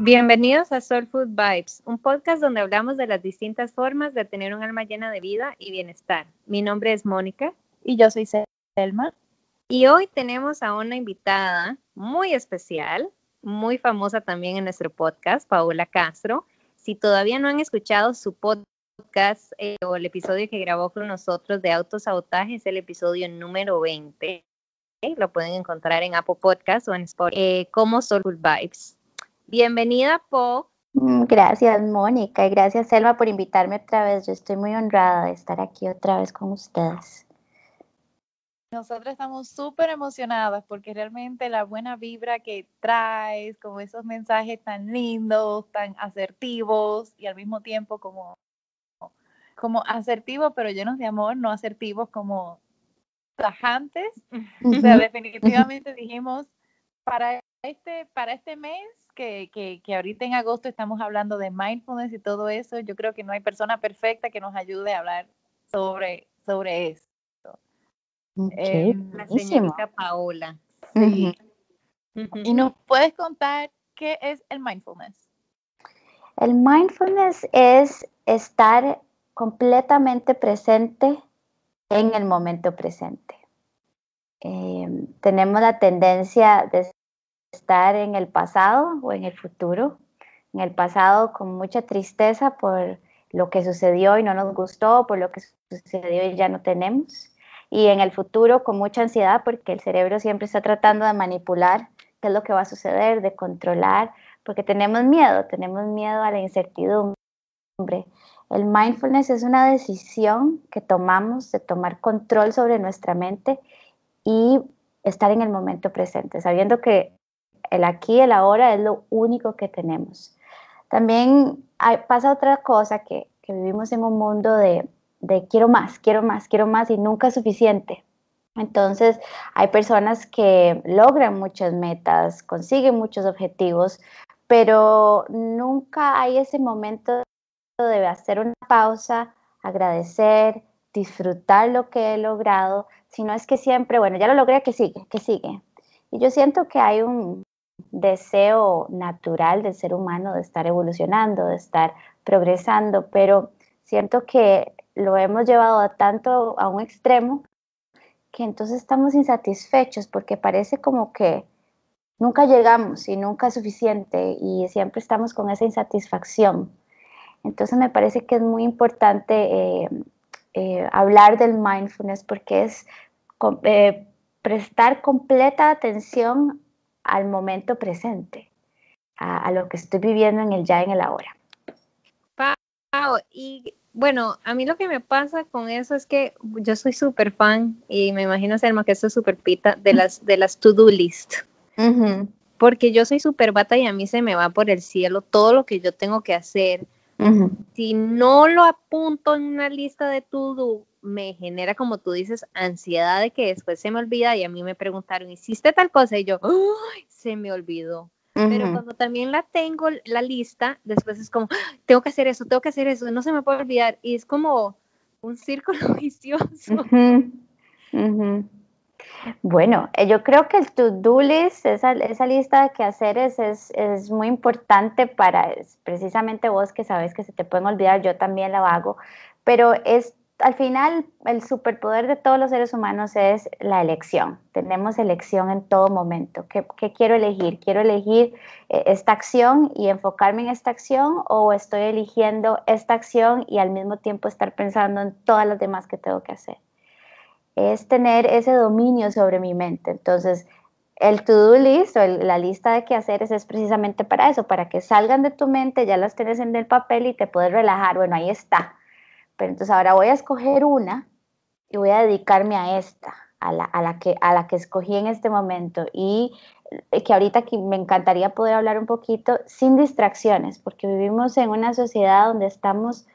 Bienvenidos a Soul Food Vibes, un podcast donde hablamos de las distintas formas de tener un alma llena de vida y bienestar. Mi nombre es Mónica. Y yo soy Selma. Y hoy tenemos a una invitada muy especial, muy famosa también en nuestro podcast, Paola Castro. Si todavía no han escuchado su podcast eh, o el episodio que grabó con nosotros de autosabotaje, es el episodio número 20. Lo pueden encontrar en Apple Podcast o en Spotify eh, como Soulful Vibes. Bienvenida, Po. Mm, gracias, Mónica, y gracias, Selma, por invitarme otra vez. Yo estoy muy honrada de estar aquí otra vez con ustedes. Nosotros estamos súper emocionadas porque realmente la buena vibra que traes, como esos mensajes tan lindos, tan asertivos y al mismo tiempo como, como asertivos pero llenos de amor, no asertivos como tajantes. O sea, definitivamente dijimos, para este, para este mes que, que, ahorita en agosto estamos hablando de mindfulness y todo eso, yo creo que no hay persona perfecta que nos ayude a hablar sobre, sobre eso. Eh, la señorita Paola. ¿Y nos puedes contar qué es el mindfulness? El mindfulness es estar completamente presente en el momento presente. Em, tenemos la tendencia de estar en el pasado o en el futuro. En el pasado con mucha tristeza por lo que sucedió y no nos gustó, por lo que sucedió y ya no tenemos. Y en el futuro con mucha ansiedad porque el cerebro siempre está tratando de manipular qué es lo que va a suceder, de controlar, porque tenemos miedo, tenemos miedo a la incertidumbre. El mindfulness es una decisión que tomamos de tomar control sobre nuestra mente y estar en el momento presente, sabiendo que el aquí, el ahora es lo único que tenemos. También pasa otra cosa que, vivimos en un mundo de, quiero más, quiero más, quiero más y nunca es suficiente. Entonces, hay personas que logran muchas metas, consiguen muchos objetivos, pero nunca hay ese momento de hacer una pausa, agradecer, disfrutar lo que he logrado, sino es que siempre, bueno, ya lo logré, que sigue, que sigue. Y yo siento que hay un, deseo natural del ser humano de estar evolucionando, de estar progresando, pero siento que lo hemos llevado a tanto a un extremo que entonces estamos insatisfechos porque parece como que nunca llegamos y nunca es suficiente y siempre estamos con esa insatisfacción. Entonces me parece que es muy importante eh, eh, hablar del mindfulness porque es eh, prestar completa atención al momento presente, a, lo que estoy viviendo en el ya, en el ahora. y bueno, a mí lo que me pasa con eso es que yo soy súper fan y me imagino, Selma, que esto es súper pita de las, de las to-do list. Porque yo soy súper bata y a mí se me va por el cielo todo lo que yo tengo que hacer. Si no lo apunto en una lista de to-do, me genera, como tú dices, ansiedad de que después se me olvida y a mí me preguntaron, ¿hiciste tal cosa? Y yo. Se me olvidó. Pero cuando también la tengo, la lista, después es como, tengo que hacer eso, tengo que hacer eso, no se me puede olvidar. Y es como un círculo vicioso. Bueno, eh, yo creo que el to-do list, esa, esa, lista de hacer es, es, muy importante para precisamente vos que sabes que se te pueden olvidar, yo también lo hago, pero es al final el superpoder de todos los seres humanos es la elección. Tenemos elección en todo momento. ¿Qué, quiero elegir? ¿Quiero elegir eh, esta acción y enfocarme en esta acción o estoy eligiendo esta acción y al mismo tiempo estar pensando en todas las demás que tengo que hacer? Es tener ese dominio sobre mi mente. Entonces, el to-do list o la lista de qué hacer es precisamente para eso, para que salgan de tu mente, ya las tienes en el papel y te puedes relajar. Bueno, ahí está pero entonces ahora voy a escoger una y voy a dedicarme a esta, a la, a la, que, a la que escogí en este momento. Y eh, que ahorita aquí me encantaría poder hablar un poquito sin distracciones, porque vivimos en una sociedad donde estamos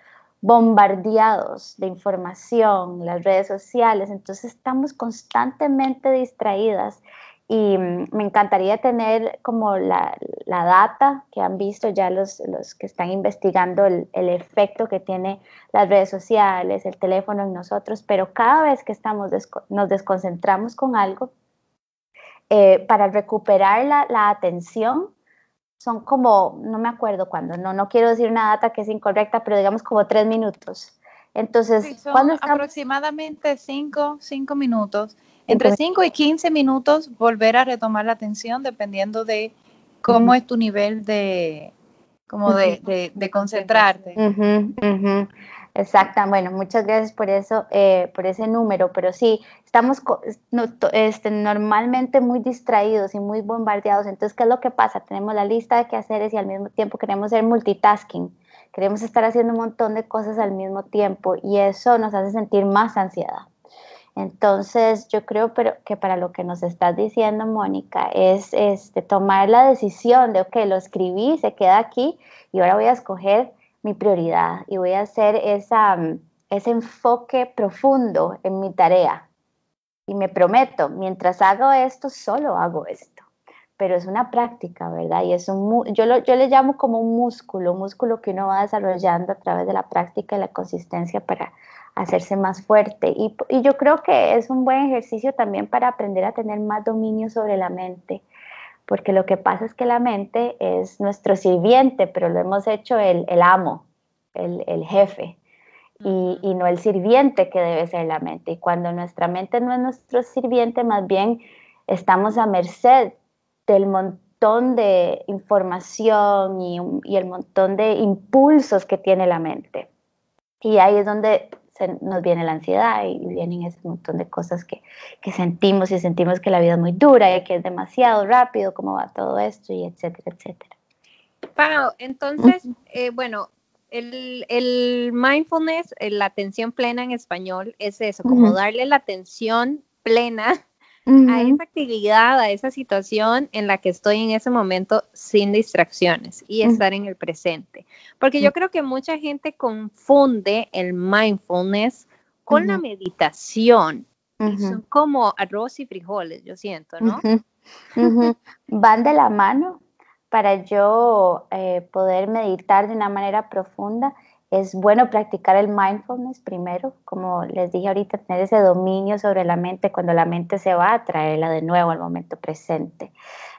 bombardeados de información, las redes sociales, entonces estamos constantemente distraídas y mm, me encantaría tener como la, data que han visto ya los, los que están investigando el, efecto que tiene las redes sociales, el teléfono en nosotros, pero cada vez que estamos nos desconcentramos con algo, eh, para recuperar la, atención, son como, no me acuerdo cuándo, no, no quiero decir una data que es incorrecta, pero digamos como tres minutos. Entonces, son aproximadamente cinco, cinco minutos. Entre cinco y quince minutos volver a retomar la atención dependiendo de cómo es tu nivel de, como de, de, concentrarte. Exacto, bueno, muchas gracias por eso, eh, por ese número, pero sí, estamos este, normalmente muy distraídos y muy bombardeados, entonces, ¿qué es lo que pasa? Tenemos la lista de quehaceres y al mismo tiempo queremos ser multitasking, queremos estar haciendo un montón de cosas al mismo tiempo y eso nos hace sentir más ansiedad. Entonces, yo creo pero, que para lo que nos estás diciendo, Mónica, es este, tomar la decisión de, ok, lo escribí, se queda aquí y ahora voy a escoger mi prioridad y voy a hacer esa, mm, ese enfoque profundo en mi tarea. Y me prometo, mientras hago esto, solo hago esto. Pero es una práctica, ¿verdad? Y es un, yo, lo, yo le llamo como un músculo, un músculo que uno va desarrollando a través de la práctica y la consistencia para hacerse más fuerte. Y, y yo creo que es un buen ejercicio también para aprender a tener más dominio sobre la mente porque lo que pasa es que la mente es nuestro sirviente, pero lo hemos hecho el, amo, el, jefe, y, no el sirviente que debe ser la mente. Y cuando nuestra mente no es nuestro sirviente, más bien estamos a merced del montón de información y, y el montón de impulsos que tiene la mente. Y ahí es donde nos viene la ansiedad y vienen ese montón de cosas que, sentimos y sentimos que la vida es muy dura y que es demasiado rápido, cómo va todo esto y etcétera, etcétera. Pau, entonces, eh, bueno, el, mindfulness, eh, la atención plena en español, es eso, como darle la atención plena a esa actividad, a esa situación en la que estoy en ese momento sin distracciones y estar en el presente. Porque yo creo que mucha gente confunde el mindfulness con la meditación. son como arroz y frijoles, yo siento, ¿no? Van de la mano para yo eh, poder meditar de una manera profunda es bueno practicar el mindfulness primero, como les dije ahorita, tener ese dominio sobre la mente cuando la mente se va a traerla de nuevo al momento presente.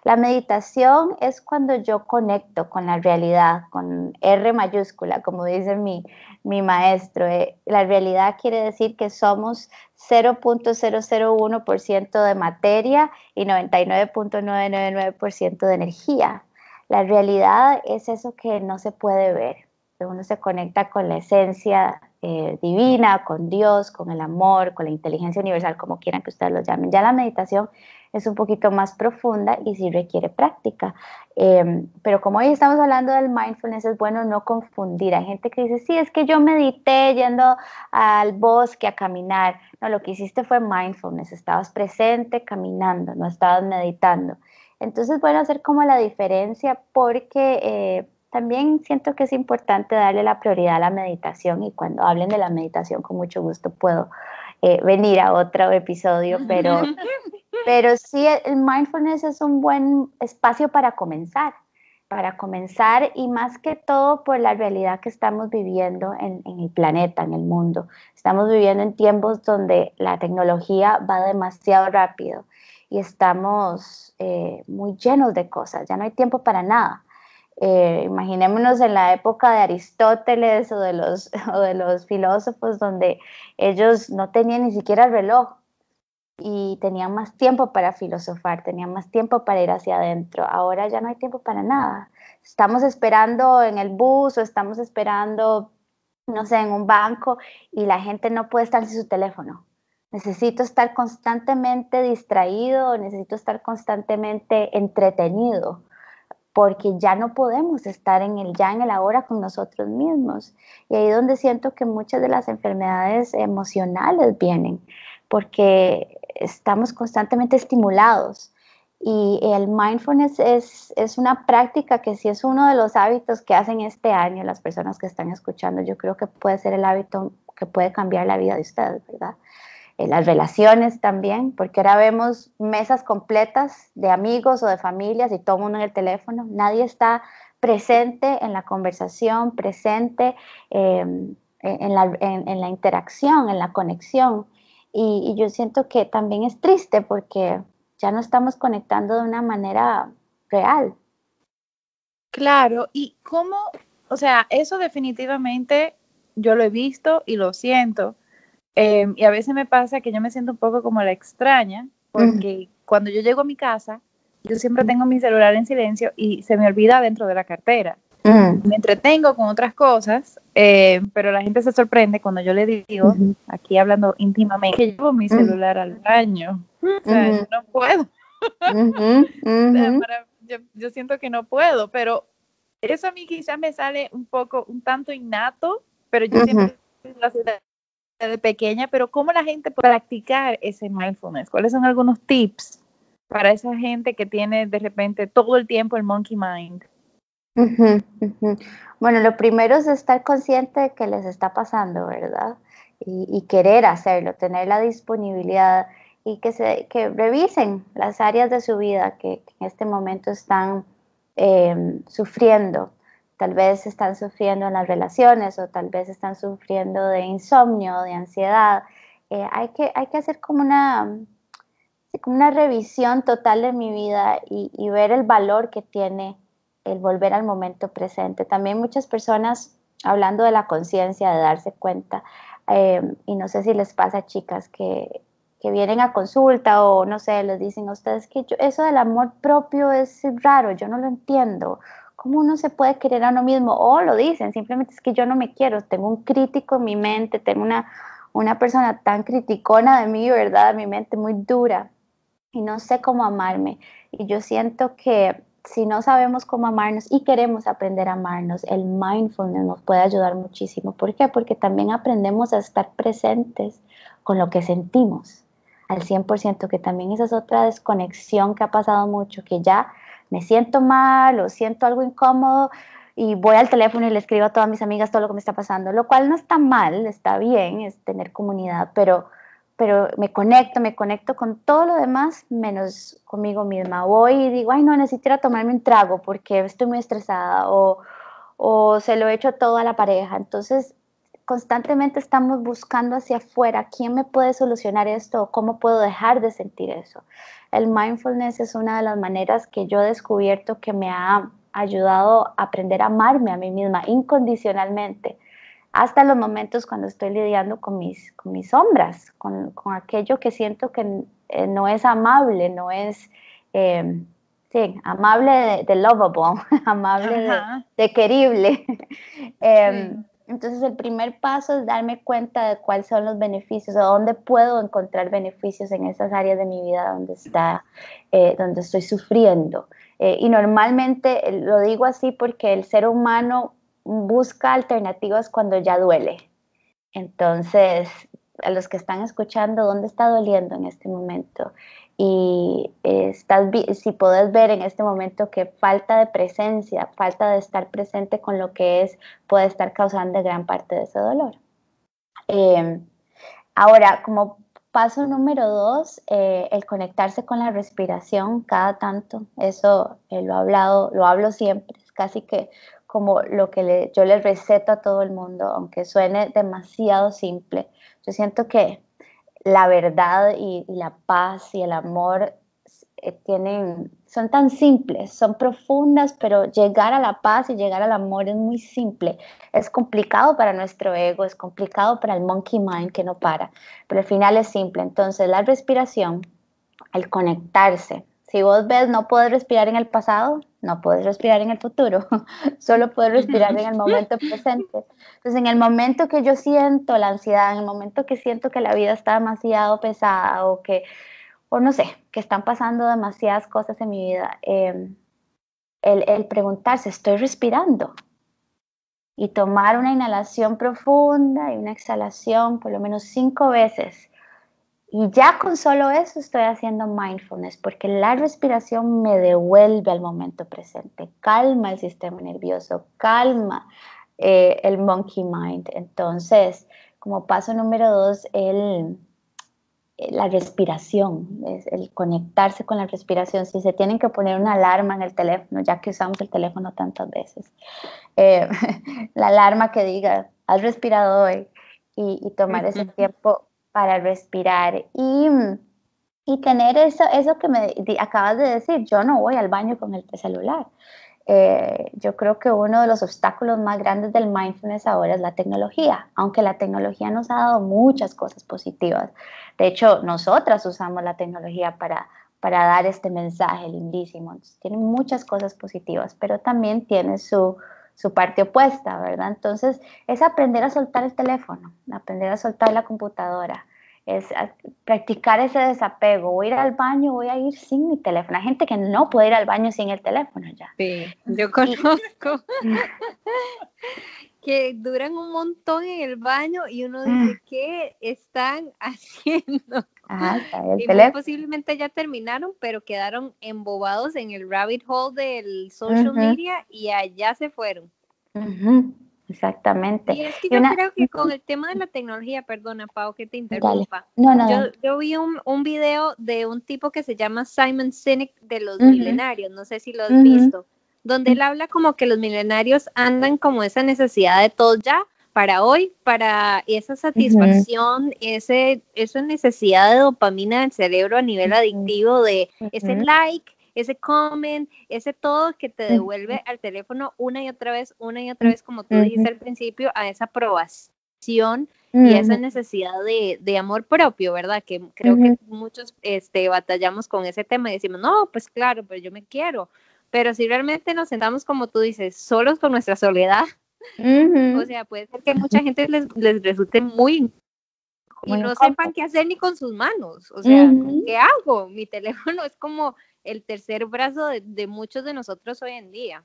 La meditación es cuando yo conecto con la realidad, con R mayúscula, como dice mi, mi maestro. Eh, la realidad quiere decir que somos 0.001% de materia y 99.999% de energía. La realidad es eso que no se puede ver uno se conecta con la esencia eh, divina, con Dios, con el amor, con la inteligencia universal, como quieran que ustedes lo llamen. Ya la meditación es un poquito más profunda y sí requiere práctica. Em, pero como hoy estamos hablando del mindfulness, es bueno no confundir. Hay gente que dice, sí, es que yo medité yendo al bosque a caminar. No, lo que hiciste fue mindfulness, estabas presente caminando, no estabas meditando. Entonces, bueno, hacer como la diferencia porque eh, también siento que es importante darle la prioridad a la meditación y cuando hablen de la meditación con mucho gusto puedo eh, venir a otro episodio, pero, pero sí, el mindfulness es un buen espacio para comenzar, para comenzar y más que todo por la realidad que estamos viviendo en, el planeta, en el mundo. Estamos viviendo en tiempos donde la tecnología va demasiado rápido y estamos eh, muy llenos de cosas, ya no hay tiempo para nada. Eh, imaginémonos en la época de Aristóteles o de, los, o de los filósofos donde ellos no tenían ni siquiera reloj y tenían más tiempo para filosofar, tenían más tiempo para ir hacia adentro. Ahora ya no hay tiempo para nada. Estamos esperando en el bus o estamos esperando, no sé, en un banco y la gente no puede estar sin su teléfono. Necesito estar constantemente distraído, necesito estar constantemente entretenido porque ya no podemos estar en el ya en el ahora con nosotros mismos. Y ahí es donde siento que muchas de las enfermedades emocionales vienen, porque estamos constantemente estimulados. Y el mindfulness es, es una práctica que si es uno de los hábitos que hacen este año las personas que están escuchando, yo creo que puede ser el hábito que puede cambiar la vida de ustedes, ¿verdad? Eh, las relaciones también, porque ahora vemos mesas completas de amigos o de familias y todo el mundo en el teléfono, nadie está presente en la conversación, presente em, en, la, interacción, en la conexión. y, yo siento que también es triste porque ya no estamos conectando de una manera real. Claro, y cómo, o sea, eso definitivamente yo lo he visto y lo siento. Em, y a veces me pasa que yo me siento un poco como la extraña, porque cuando yo llego a mi casa, yo siempre tengo mi celular en silencio y se me olvida dentro de la cartera. Me entretengo con otras cosas, eh, pero la gente se sorprende cuando yo le digo, aquí hablando íntimamente, que llevo mi celular al baño. O sea, yo no puedo. yo, siento que no puedo, pero eso a mí quizás me sale un poco, un tanto innato, pero yo siempre de pequeña, pero ¿cómo la gente puede practicar ese mindfulness? ¿Cuáles son algunos tips para esa gente que tiene de repente todo el tiempo el monkey mind? Bueno, lo primero es estar consciente de que les está pasando, ¿verdad? Y, querer hacerlo, tener la disponibilidad y que, se, revisen las áreas de su vida que, en este momento están em, sufriendo. Tal vez están sufriendo en las relaciones o tal vez están sufriendo de insomnio, de ansiedad. Eh, hay, que, hay que hacer como una, una revisión total de mi vida y, ver el valor que tiene el volver al momento presente. También muchas personas, hablando de la conciencia, de darse cuenta, eh, y no sé si les pasa, chicas, que, que, vienen a consulta o no sé, les dicen a ustedes que eso del amor propio es raro, yo no lo entiendo. ¿Cómo uno se puede querer a uno mismo? O lo dicen, simplemente es que yo no me quiero, tengo un crítico en mi mente, tengo una, una persona tan criticona de mí, ¿verdad? Mi mente muy dura y no sé cómo amarme. Y yo siento que si no sabemos cómo amarnos y queremos aprender a amarnos, el mindfulness nos puede ayudar muchísimo. ¿Por qué? Porque también aprendemos a estar presentes con lo que sentimos al 100%, que también esa es otra desconexión que ha pasado mucho, que ya me siento mal o siento algo incómodo y voy al teléfono y le escribo a todas mis amigas todo lo que me está pasando, lo cual no está mal, está bien, es tener comunidad, pero pero me conecto, me conecto con todo lo demás menos conmigo misma. Voy y digo, ay, no, necesito ir a tomarme un trago porque estoy muy estresada o, o se lo he hecho todo a la pareja. Entonces, constantemente estamos buscando hacia afuera quién me puede solucionar esto o cómo puedo dejar de sentir eso. El mindfulness es una de las maneras que yo he descubierto que me ha ayudado a aprender a amarme a mí misma incondicionalmente hasta los momentos cuando estoy lidiando con mis, con mis sombras, con, con aquello que siento que eh, no es amable, no es, eh, sí, amable de, lovable, amable de, querible. Em, entonces el primer paso es darme cuenta de cuáles son los beneficios, o dónde puedo encontrar beneficios en esas áreas de mi vida donde, está, eh, donde estoy sufriendo. y normalmente lo digo así porque el ser humano busca alternativas cuando ya duele. Entonces, a los que están escuchando, ¿dónde está doliendo en este momento? Y estás, si puedes ver en este momento que falta de presencia, falta de estar presente con lo que es, puede estar causando gran parte de ese dolor. Em, ahora, como paso número dos, eh, el conectarse con la respiración cada tanto. Eso eh, lo, hablado, lo hablo siempre, es casi que como lo que yo le receto a todo el mundo, aunque suene demasiado simple. Yo siento que la verdad y, la paz y el amor eh, tienen, son tan simples, son profundas, pero llegar a la paz y llegar al amor es muy simple. Es complicado para nuestro ego, es complicado para el monkey mind que no para, pero al final es simple. Entonces la respiración, el conectarse, si vos ves, no puedes respirar en el pasado, no puedes respirar en el futuro, solo puedes respirar en el momento presente. Entonces, en el momento que yo siento la ansiedad, en el momento que siento que la vida está demasiado pesada o que, o no sé, que están pasando demasiadas cosas en mi vida, el, el preguntarse, ¿estoy respirando? Y tomar una inhalación profunda y una exhalación por lo menos cinco veces y ya con solo eso estoy haciendo mindfulness, porque la respiración me devuelve al momento presente, calma el sistema nervioso, calma eh, el monkey mind. Entonces, como paso número dos, el, eh, la respiración, es el conectarse con la respiración. Si se tienen que poner una alarma en el teléfono, ya que usamos el teléfono tantas veces, eh, la alarma que diga, has respirado hoy y, tomar ese tiempo para respirar y, y tener eso, eso que me acabas de decir, yo no voy al baño con el celular. eh, yo creo que uno de los obstáculos más grandes del mindfulness ahora es la tecnología, aunque la tecnología nos ha dado muchas cosas positivas. De hecho, nosotras usamos la tecnología para, para dar este mensaje lindísimo. tiene muchas cosas positivas, pero también tiene su, su parte opuesta, ¿verdad? Entonces, es aprender a soltar el teléfono, aprender a soltar la computadora, es practicar ese desapego. Voy a ir al baño, voy a ir sin mi teléfono. Hay gente que no puede ir al baño sin el teléfono ya. Sí, yo conozco que duran un montón en el baño y uno dice, mm. ¿qué están haciendo? y posiblemente ya terminaron, pero quedaron embobados en el rabbit hole del social media y allá se fueron. Exactamente. Y es que yo creo que con el tema de la tecnología, perdona, Pau, que te interrumpa. No, no, yo, yo, vi un, un, video de un tipo que se llama Simon Sinek de los milenarios, no sé si lo has visto, donde él habla como que los milenarios andan como esa necesidad de todo ya para hoy, para esa satisfacción, ese, esa necesidad de dopamina del cerebro a nivel adictivo de ese like, ese comment, ese todo que te devuelve al teléfono una y otra vez, una y otra vez, como tú dijiste al principio, a esa aprobación y esa necesidad de, de, amor propio, ¿verdad? Que creo que muchos este, batallamos con ese tema y decimos, no, pues claro, pero yo me quiero. Pero si realmente nos sentamos, como tú dices, solos con nuestra soledad, o sea, puede ser que mucha gente les, les resulte muy y no sepan qué hacer ni con sus manos. O sea, ¿qué hago? Mi teléfono es como el tercer brazo de, muchos de nosotros hoy en día.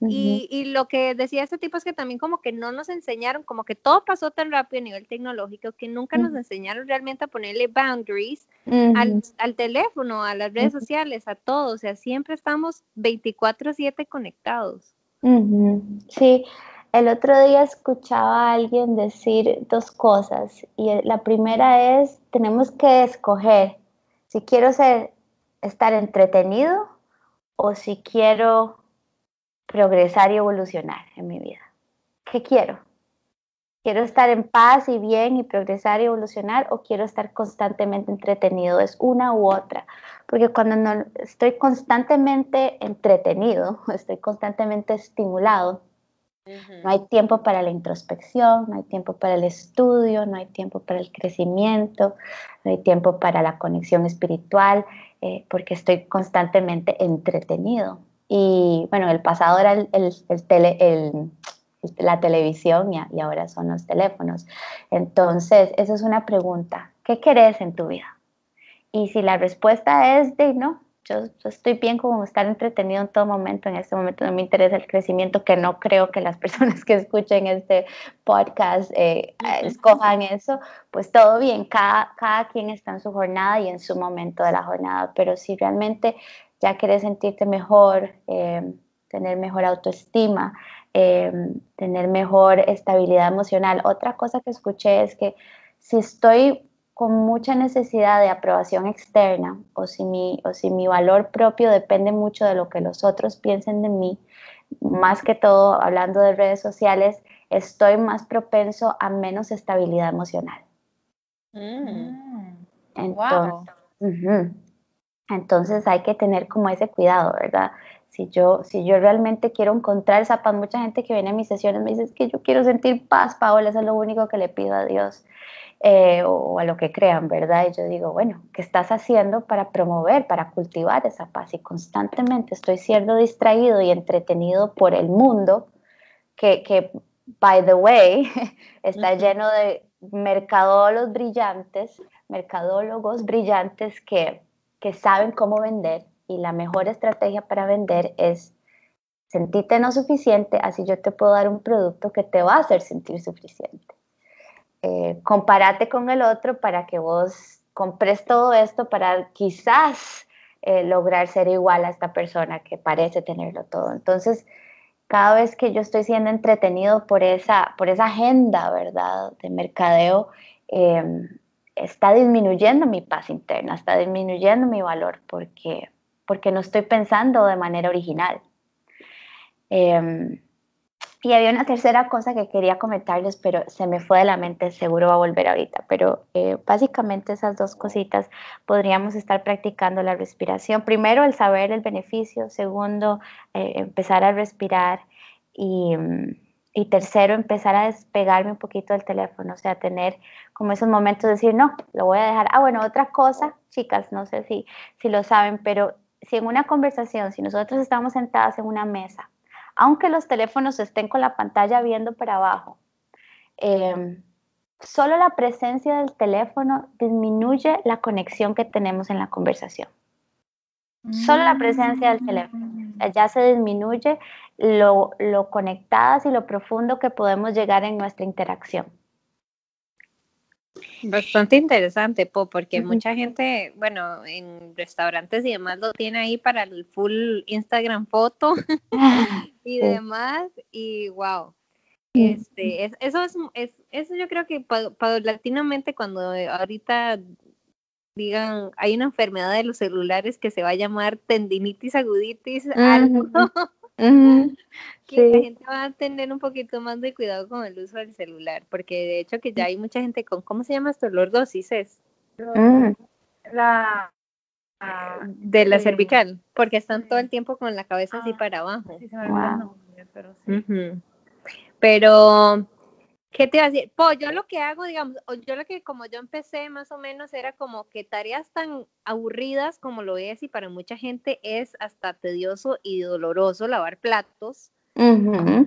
Y, lo que decía este tipo es que también como que no nos enseñaron, como que todo pasó tan rápido a nivel tecnológico que nunca nos enseñaron realmente a ponerle boundaries al, teléfono, a las redes sociales, a todo. O sea, siempre estamos 24/7 conectados. Sí, el otro día escuchaba a alguien decir dos cosas y la primera es, tenemos que escoger si quiero ser estar entretenido o si quiero progresar y evolucionar en mi vida. ¿Qué quiero? ¿Quiero estar en paz y bien y progresar y evolucionar o quiero estar constantemente entretenido? Es una u otra. Porque cuando no, estoy constantemente entretenido, estoy constantemente estimulado, no hay tiempo para la introspección, no hay tiempo para el estudio, no hay tiempo para el crecimiento, no hay tiempo para la conexión espiritual, eh, porque estoy constantemente entretenido. Y bueno, en el pasado era el, el, la televisión y, y, ahora son los teléfonos. Entonces, esa es una pregunta. ¿Qué querés en tu vida? Y si la respuesta es de no, yo, estoy bien como estar entretenido en todo momento. En este momento no me interesa el crecimiento, que no creo que las personas que escuchen este podcast eh, escojan eso. Pues todo bien, cada, cada quien está en su jornada y en su momento de la jornada. Pero si realmente ya quieres sentirte mejor, eh, tener mejor autoestima, eh, tener mejor estabilidad emocional. Otra cosa que escuché es que si estoy con mucha necesidad de aprobación externa o si, mi, o si mi valor propio depende mucho de lo que los otros piensen de mí, más que todo hablando de redes sociales, estoy más propenso a menos estabilidad emocional. Mm. Entonces, entonces hay que tener como ese cuidado, ¿verdad? Si yo, si yo realmente quiero encontrar esa paz, mucha gente que viene a mis sesiones me dice que yo quiero sentir paz, Paola, eso es lo único que le pido a Dios. Eh, o a lo que crean, ¿verdad? Y yo digo, bueno, ¿qué estás haciendo para promover, para cultivar esa paz? Y constantemente estoy siendo distraído y entretenido por el mundo, que, que by the way, está lleno de mercadólogos brillantes, mercadólogos brillantes que, que saben cómo vender y la mejor estrategia para vender es sentirte no suficiente, así yo te puedo dar un producto que te va a hacer sentir suficiente eh, compárate con el otro para que vos compres todo esto para quizás eh, lograr ser igual a esta persona que parece tenerlo todo. Entonces, cada vez que yo estoy siendo entretenido por esa, por esa agenda, ¿verdad?, de mercadeo, em, está disminuyendo mi paz interna, está disminuyendo mi valor porque, porque no estoy pensando de manera original. Em, Y había una tercera cosa que quería comentarles, pero se me fue de la mente, seguro va a volver ahorita. Pero eh, básicamente esas dos cositas podríamos estar practicando la respiración. Primero, el saber el beneficio. Segundo, eh, empezar a respirar. Y, y, tercero, empezar a despegarme un poquito del teléfono. O sea, tener como esos momentos de decir, no, lo voy a dejar. Ah, bueno, otra cosa, chicas, no sé si, si lo saben, pero si en una conversación, si nosotros estamos sentadas en una mesa, aunque los teléfonos estén con la pantalla viendo para abajo. Em, solo la presencia del teléfono disminuye la conexión que tenemos en la conversación. Solo la presencia del teléfono. ya se disminuye lo, lo conectadas y lo profundo que podemos llegar en nuestra interacción. Bastante interesante, Po, porque mucha gente, bueno, en restaurantes y demás lo tiene ahí para el full Instagram foto y demás, y wow. Este, eso es, eso yo creo que paulatinamente cuando ahorita digan, hay una enfermedad de los celulares que se va a llamar tendinitis aguditis, algo, que la gente va a tener un poquito más de cuidado con el uso del celular, porque de hecho que ya hay mucha gente con, ¿cómo se llama esto? Lordosis es. Mm. La de la cervical, porque están todo el tiempo con la cabeza así ah, para abajo. Sí, se me pero sí. Pero ¿Qué te iba a decir? Pues yo lo que hago, digamos, yo lo que como yo empecé más o menos era como que tareas tan aburridas como lo es y para mucha gente es hasta tedioso y doloroso lavar platos.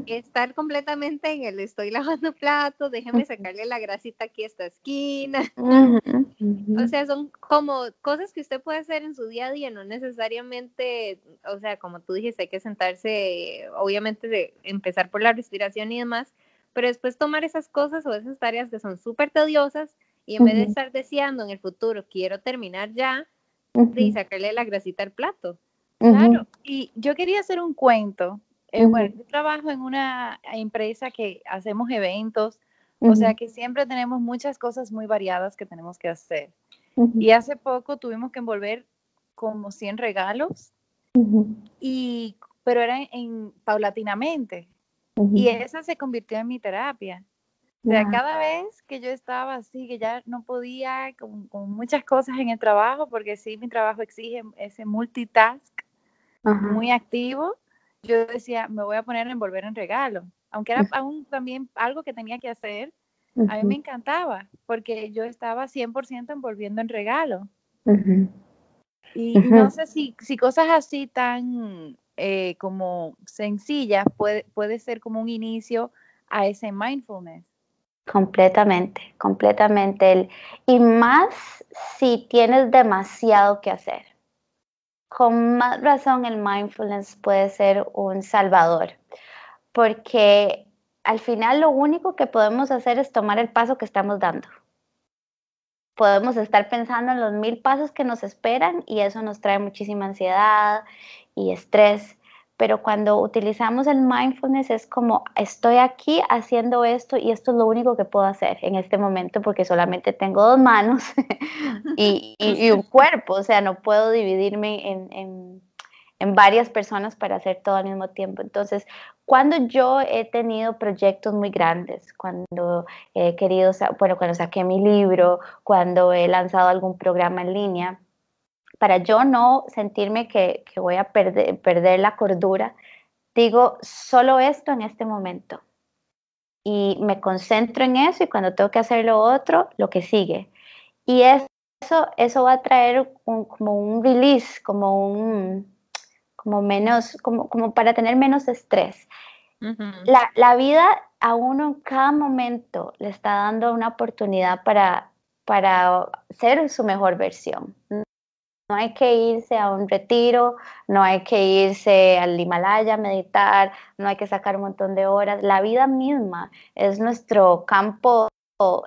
Estar completamente en el estoy lavando platos, déjeme sacarle la grasita aquí a esta esquina. O sea, son como cosas que usted puede hacer en su día a día, no necesariamente, o sea, como tú dijiste, hay que sentarse, obviamente, de empezar por la respiración y demás, pero después tomar esas cosas o esas tareas que son súper tediosas y en vez de estar deseando en el futuro, quiero terminar ya, y sacarle la grasita al plato. Claro, y yo quería hacer un cuento. Eh, bueno, yo trabajo en una empresa que hacemos eventos, o sea que siempre tenemos muchas cosas muy variadas que tenemos que hacer. Y hace poco tuvimos que envolver como 100 regalos, y, pero era en paulatinamente. Y esa se convirtió en mi terapia. O sea, cada vez que yo estaba así, que ya no podía, con, muchas cosas en el trabajo, porque sí, mi trabajo exige ese multitask muy activo, yo decía, me voy a poner a envolver en regalo. Aunque era aún también algo que tenía que hacer, a mí me encantaba, porque yo estaba 100% envolviendo en regalo. Y no sé si, si cosas así tan eh, como sencilla puede, puede ser como un inicio a ese mindfulness. Completamente, completamente. y más si tienes demasiado que hacer. Con más razón el mindfulness puede ser un salvador, porque al final lo único que podemos hacer es tomar el paso que estamos dando. Podemos estar pensando en los mil pasos que nos esperan y eso nos trae muchísima ansiedad y estrés, pero cuando utilizamos el mindfulness es como estoy aquí haciendo esto y esto es lo único que puedo hacer en este momento porque solamente tengo dos manos y, un cuerpo, o sea, no puedo dividirme en, en, varias personas para hacer todo al mismo tiempo. Entonces, cuando yo he tenido proyectos muy grandes, cuando he querido, bueno, cuando saqué mi libro, cuando he lanzado algún programa en línea, para yo no sentirme que, voy a perder, perder la cordura, digo solo esto en este momento. Y me concentro en eso y cuando tengo que hacer lo otro, lo que sigue. Y eso, eso va a traer como un release, como un, como menos, como, como para tener menos estrés. la, la, vida a uno en cada momento le está dando una oportunidad para, para ser su mejor versión. No hay que irse a un retiro, no hay que irse al Himalaya a meditar, no hay que sacar un montón de horas. La vida misma es nuestro campo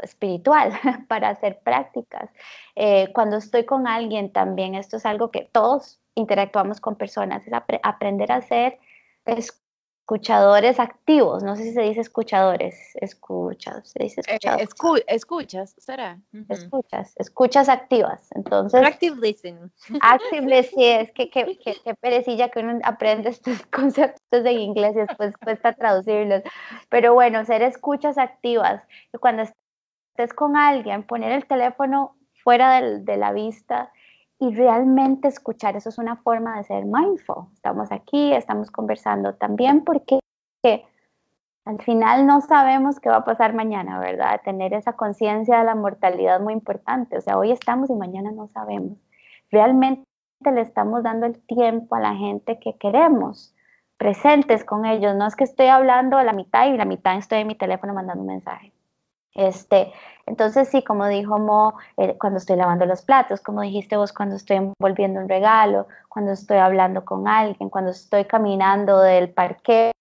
espiritual para hacer prácticas. Eh, cuando estoy con alguien también, esto es algo que todos interactuamos con personas, es aprender a hacer escuchadores activos, no sé si se dice escuchadores, escuchas, se dice eh, escuchas, será. Escuchas, escuchas activas. Entonces, active listening. Active listening, es que, que, que, perecilla que uno aprende estos conceptos en inglés y después cuesta traducirlos. Pero bueno, ser escuchas activas, cuando estés con alguien, poner el teléfono fuera de la vista y realmente escuchar. Eso es una forma de ser mindful. Estamos aquí, estamos conversando también porque al final no sabemos qué va a pasar mañana, ¿verdad? Tener esa conciencia de la mortalidad muy importante. O sea, hoy estamos y mañana no sabemos. Realmente le estamos dando el tiempo a la gente que queremos, presentes con ellos. No es que estoy hablando a la mitad y la mitad estoy en mi teléfono mandando un mensaje. Este, entonces sí, como dijo Mo, eh, cuando estoy lavando los platos, como dijiste vos, cuando estoy envolviendo un regalo, cuando estoy hablando con alguien, cuando estoy caminando del parqueo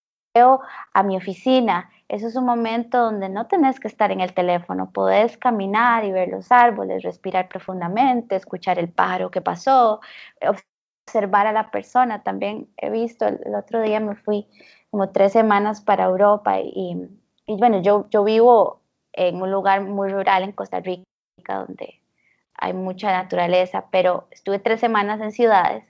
a mi oficina, eso es un momento donde no tenés que estar en el teléfono, podés caminar y ver los árboles, respirar profundamente, escuchar el pájaro que pasó, observar a la persona. También he visto, el, otro día me fui como tres semanas para Europa y, y bueno, yo, yo vivo en un lugar muy rural en Costa Rica, donde hay mucha naturaleza, pero estuve tres semanas en ciudades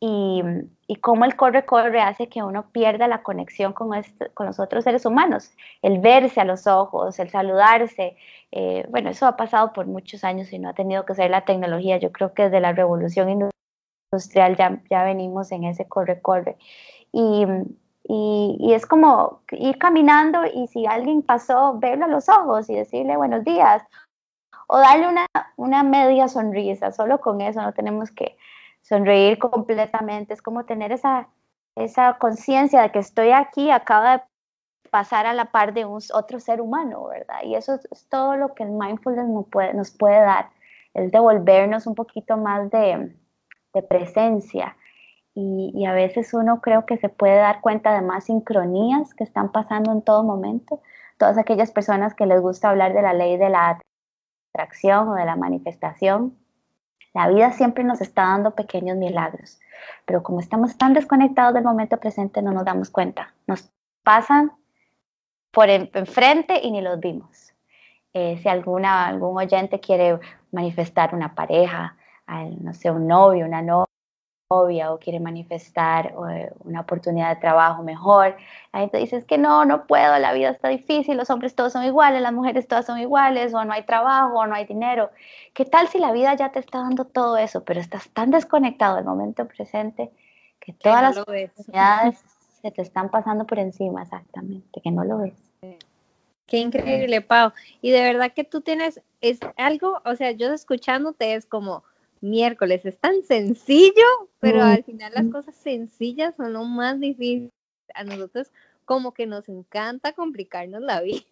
y, y cómo el corre-corre hace que uno pierda la conexión con, con los otros seres humanos, el verse a los ojos, el saludarse. Eh, bueno, eso ha pasado por muchos años y no ha tenido que ser la tecnología. Yo creo que desde la revolución industrial ya, ya venimos en ese corre-corre. Y, y, es como ir caminando y si alguien pasó, verlo a los ojos y decirle buenos días. O darle una, una media sonrisa, solo con eso no tenemos que sonreír completamente. Es como tener esa, esa conciencia de que estoy aquí, acaba de pasar a la par de un, otro ser humano, ¿verdad? Y eso es, todo lo que el mindfulness nos puede, nos puede dar, el devolvernos un poquito más de, de presencia y, a veces uno creo que se puede dar cuenta de más sincronías que están pasando en todo momento. Todas aquellas personas que les gusta hablar de la ley de la atracción o de la manifestación, la vida siempre nos está dando pequeños milagros, pero como estamos tan desconectados del momento presente no nos damos cuenta. Nos pasan por enfrente y ni los vimos. Eh, si alguna, algún oyente quiere manifestar una pareja, no sé, un novio, una novia, novia o quiere manifestar eh, una oportunidad de trabajo mejor. La gente dice, es que no, no puedo, la vida está difícil, los hombres todos son iguales, las mujeres todas son iguales, o no hay trabajo, o no hay dinero. ¿Qué tal si la vida ya te está dando todo eso, pero estás tan desconectado del momento presente que todas las oportunidades se te están pasando por encima, exactamente, que no lo ves? Qué increíble, Pau. Y de verdad que tú tienes, es algo, o sea, yo escuchándote es como, miércoles. Es tan sencillo, pero al final las cosas sencillas son lo más difícil. A nosotros como que nos encanta complicarnos la vida.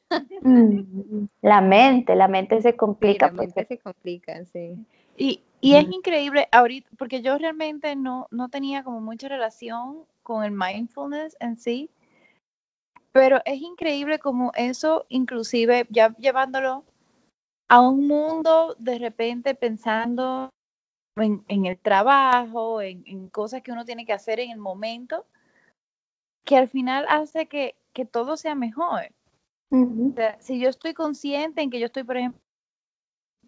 Mm, la mente, la mente se complica. la mente se complica, sí. Y, y es increíble ahorita, porque yo realmente no, no tenía como mucha relación con el mindfulness en sí, pero es increíble como eso, inclusive ya llevándolo a un mundo de repente pensando en, el trabajo, en, cosas que uno tiene que hacer en el momento, que al final hace que, todo sea mejor. si yo estoy consciente en que yo estoy, por ejemplo,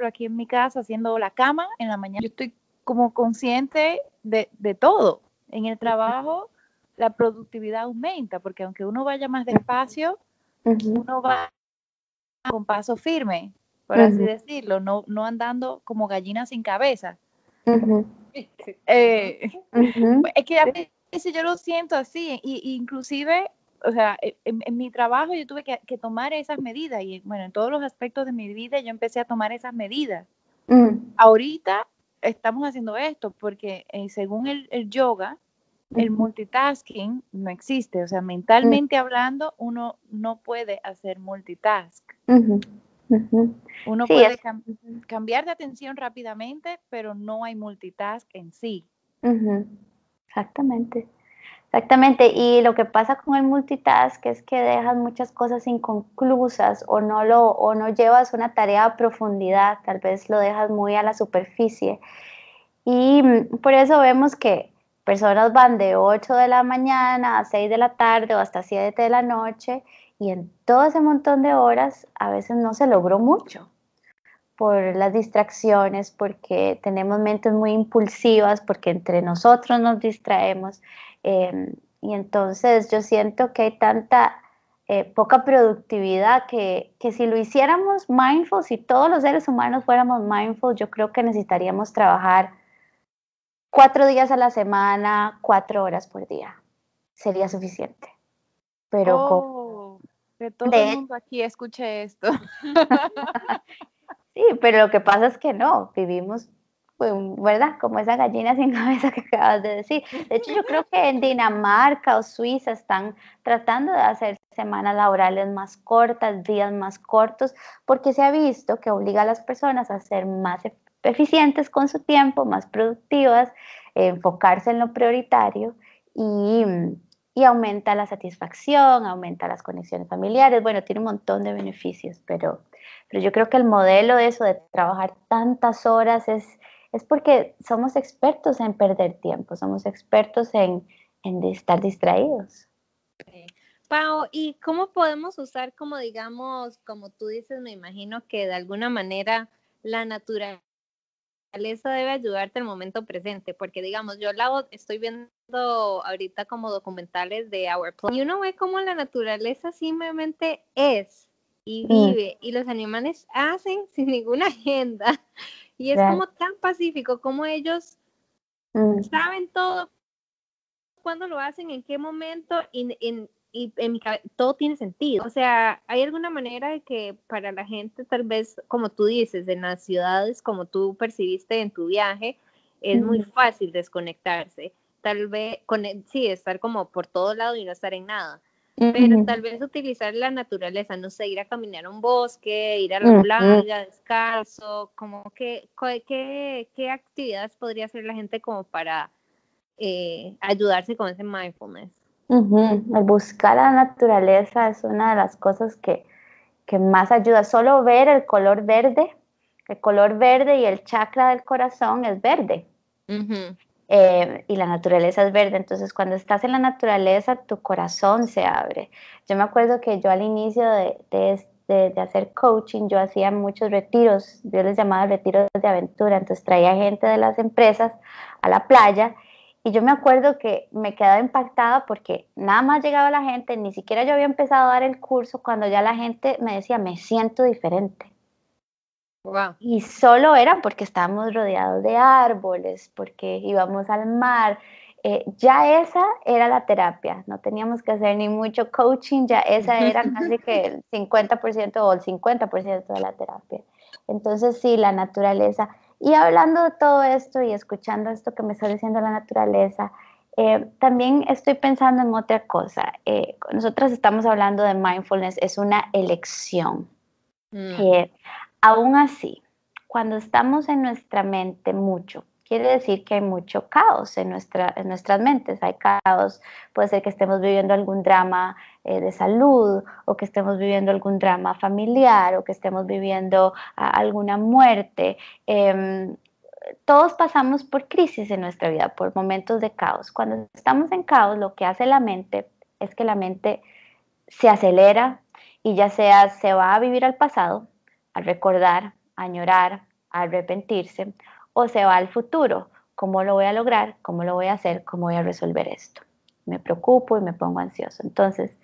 aquí en mi casa haciendo la cama en la mañana, yo estoy como consciente de, todo. En el trabajo la productividad aumenta, porque aunque uno vaya más despacio, uno va con paso firme, por así decirlo, no, no andando como gallina sin cabeza. Eh, es que a veces yo lo siento así, y, inclusive, o sea, e, en, mi trabajo yo tuve que, tomar esas medidas, y bueno, en todos los aspectos de mi vida yo empecé a tomar esas medidas. Ahorita estamos haciendo esto porque eh, según el, yoga, el multitasking no existe, o sea, mentalmente hablando, uno no puede hacer multitask. Uno puede cambiar de atención rápidamente, pero no hay multitask en sí. Exactamente. Exactamente, y lo que pasa con el multitask es que dejas muchas cosas inconclusas o no, lo, o no llevas una tarea a profundidad, tal vez lo dejas muy a la superficie. Y mm, por eso vemos que personas van de 8 de la mañana a 6 de la tarde o hasta 7 de la noche y en todo ese montón de horas a veces no se logró mucho por las distracciones, porque tenemos mentes muy impulsivas, porque entre nosotros nos distraemos. Em, y entonces yo siento que hay tanta eh, poca productividad que, que, si lo hiciéramos mindful, si todos los seres humanos fuéramos mindful, yo creo que necesitaríamos trabajar cuatro días a la semana, cuatro horas por día. Sería suficiente. Pero oh, que todo el mundo aquí escuche esto. sí, pero lo que pasa es que no, vivimos, pues, ¿verdad? Como esa gallina sin cabeza que acabas de decir. De hecho, yo creo que en Dinamarca o Suiza están tratando de hacer semanas laborales más cortas, días más cortos, porque se ha visto que obliga a las personas a ser más eficientes con su tiempo, más productivas, enfocarse en lo prioritario y, y, aumenta la satisfacción, aumenta las conexiones familiares, bueno, tiene un montón de beneficios, pero, pero yo creo que el modelo de eso, de trabajar tantas horas, es, es porque somos expertos en perder tiempo, somos expertos en, en estar distraídos. Pau, ¿y cómo podemos usar, como digamos, como tú dices, me imagino que de alguna manera la naturaleza debe ayudarte al momento presente, porque digamos, yo la estoy viendo ahorita como documentales de Our Planet y uno ve cómo la naturaleza simplemente es y mm. vive y los animales hacen sin ninguna agenda y es como tan pacífico como ellos mm. saben todo cuándo lo hacen, en qué momento y en, y en mi cabeza todo tiene sentido. O sea, hay alguna manera de que para la gente, tal vez, como tú dices, en las ciudades, como tú percibiste en tu viaje, es muy fácil desconectarse. Tal vez, con, sí, estar como por todo lado y no estar en nada. Pero tal vez utilizar la naturaleza, no sé, ir a caminar a un bosque, ir a la playa, descalzo, como que, ¿qué, qué actividades podría hacer la gente como para eh, ayudarse con ese mindfulness? Buscar la naturaleza es una de las cosas que, más ayuda. Solo ver el color verde, el color verde y el chakra del corazón es verde. Eh, y la naturaleza es verde. Entonces, cuando estás en la naturaleza, tu corazón se abre. Yo me acuerdo que yo al inicio de, de, hacer coaching, yo hacía muchos retiros, yo les llamaba retiros de aventura. Entonces, traía gente de las empresas a la playa y yo me acuerdo que me quedaba impactada porque nada más llegaba la gente, ni siquiera yo había empezado a dar el curso cuando ya la gente me decía, me siento diferente. Y solo era porque estábamos rodeados de árboles, porque íbamos al mar. Eh, ya esa era la terapia, no teníamos que hacer ni mucho coaching, ya esa era casi que el 50% o el 50% de la terapia. Entonces sí, la naturaleza. Y hablando de todo esto y escuchando esto que me está diciendo la naturaleza, eh, también estoy pensando en otra cosa. Eh, nosotros estamos hablando de mindfulness, es una elección. Mm. Eh, aún así, cuando estamos en nuestra mente mucho, quiere decir que hay mucho caos en, nuestra, en nuestras mentes. Hay caos, puede ser que estemos viviendo algún drama eh, de salud o que estemos viviendo algún drama familiar o que estemos viviendo alguna muerte. Em, todos pasamos por crisis en nuestra vida, por momentos de caos. Cuando estamos en caos, lo que hace la mente es que la mente se acelera y ya sea se va a vivir al pasado, a recordar, añorar, arrepentirse, o se va al futuro. ¿Cómo lo voy a lograr? ¿Cómo lo voy a hacer? ¿Cómo voy a resolver esto? Me preocupo y me pongo ansioso. Entonces,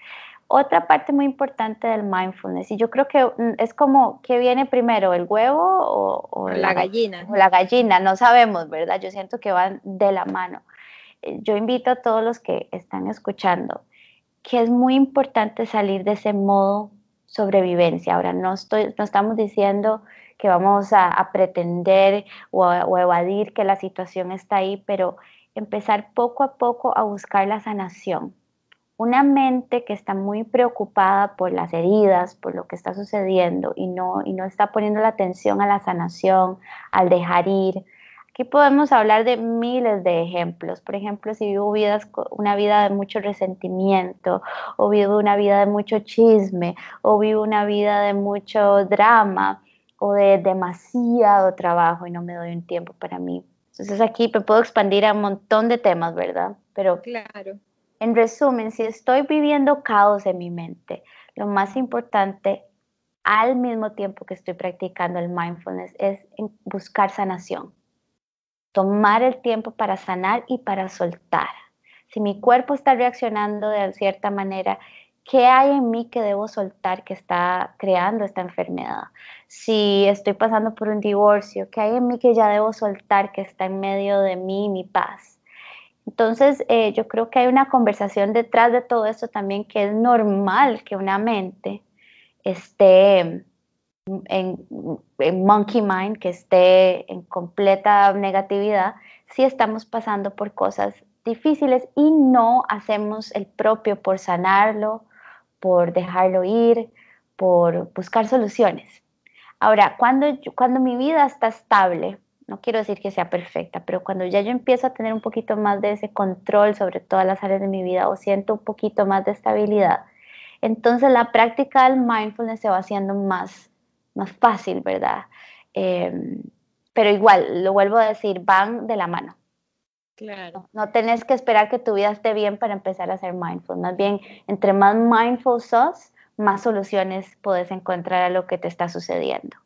otra parte muy importante del mindfulness, y yo creo que mm, es como, ¿qué viene primero, el huevo o, la, gallina? O la gallina, no sabemos, ¿verdad? Yo siento que van de la mano. Eh, yo invito a todos los que están escuchando que es muy importante salir de ese modo sobrevivencia. Ahora, no, estoy, no estamos diciendo que vamos a, pretender o, o evadir que la situación está ahí, pero empezar poco a poco a buscar la sanación. Una mente que está muy preocupada por las heridas, por lo que está sucediendo y no, y no está poniendo la atención a la sanación, al dejar ir. Aquí podemos hablar de miles de ejemplos. Por ejemplo, si vivo vidas, una vida de mucho resentimiento, o vivo una vida de mucho chisme, o vivo una vida de mucho drama, o de demasiado trabajo y no me doy un tiempo para mí. Entonces aquí me puedo expandir a un montón de temas, ¿verdad? Pero claro. En resumen, si estoy viviendo caos en mi mente, lo más importante al mismo tiempo que estoy practicando el mindfulness es buscar sanación. Tomar el tiempo para sanar y para soltar. Si mi cuerpo está reaccionando de cierta manera, ¿qué hay en mí que debo soltar que está creando esta enfermedad? Si estoy pasando por un divorcio, ¿qué hay en mí que ya debo soltar que está en medio de mí, mi paz? Entonces, eh, yo creo que hay una conversación detrás de todo esto también que es normal que una mente esté en, monkey mind, que esté en completa negatividad, si estamos pasando por cosas difíciles y no hacemos el propio por sanarlo, por dejarlo ir, por buscar soluciones. Ahora, cuando, cuando mi vida está estable, no quiero decir que sea perfecta, pero cuando ya yo empiezo a tener un poquito más de ese control sobre todas las áreas de mi vida o siento un poquito más de estabilidad, entonces la práctica del mindfulness se va haciendo más, más fácil, ¿verdad? Em, pero igual, lo vuelvo a decir, van de la mano. Claro. No, no, tenés que esperar que tu vida esté bien para empezar a ser mindful. Más bien, entre más mindful sos, más soluciones puedes encontrar a lo que te está sucediendo.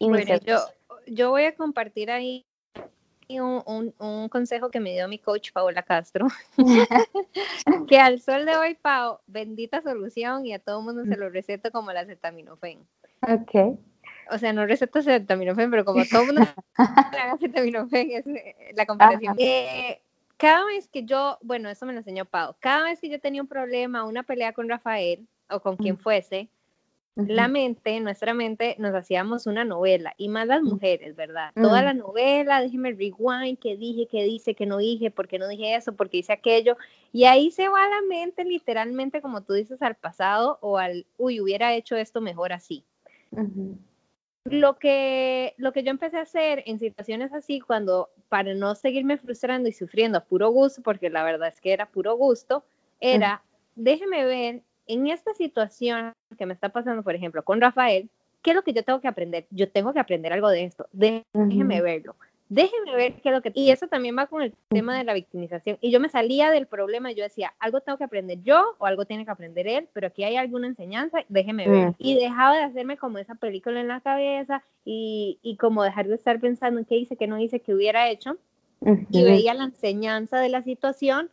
Y bueno, yo, yo voy a compartir ahí un, un, consejo que me dio mi coach Paola Castro, que al sol de hoy, Pao, bendita solución y a todo el mundo se lo receta como la acetaminofén. Ok. O sea, no receta acetaminofén, pero como todo mundo haga acetaminofén, es eh, la comparación. Eh, cada vez que yo, bueno, eso me lo enseñó Pau, cada vez que yo tenía un problema, una pelea con Rafael o con quien fuese, la mente, nuestra mente, nos hacíamos una novela, y más las mujeres, ¿verdad? Toda la novela, déjeme rewind, qué dije, qué dice, qué no dije, por qué no dije eso, por qué hice aquello, y ahí se va la mente literalmente, como tú dices, al pasado o al, uy, hubiera hecho esto mejor así. Lo que, lo que yo empecé a hacer en situaciones así, cuando para no seguirme frustrando y sufriendo a puro gusto, porque la verdad es que era puro gusto, era, déjeme ver en esta situación que me está pasando, por ejemplo, con Rafael, ¿qué es lo que yo tengo que aprender? Yo tengo que aprender algo de esto. Déjeme verlo. Déjeme ver qué es lo que... Y eso también va con el tema de la victimización. Y yo me salía del problema yo decía, algo tengo que aprender yo o algo tiene que aprender él, pero aquí hay alguna enseñanza, déjeme ver. Y dejaba de hacerme como esa película en la cabeza y, y como dejar de estar pensando en qué hice, qué no hice, qué hubiera hecho. Y veía la enseñanza de la situación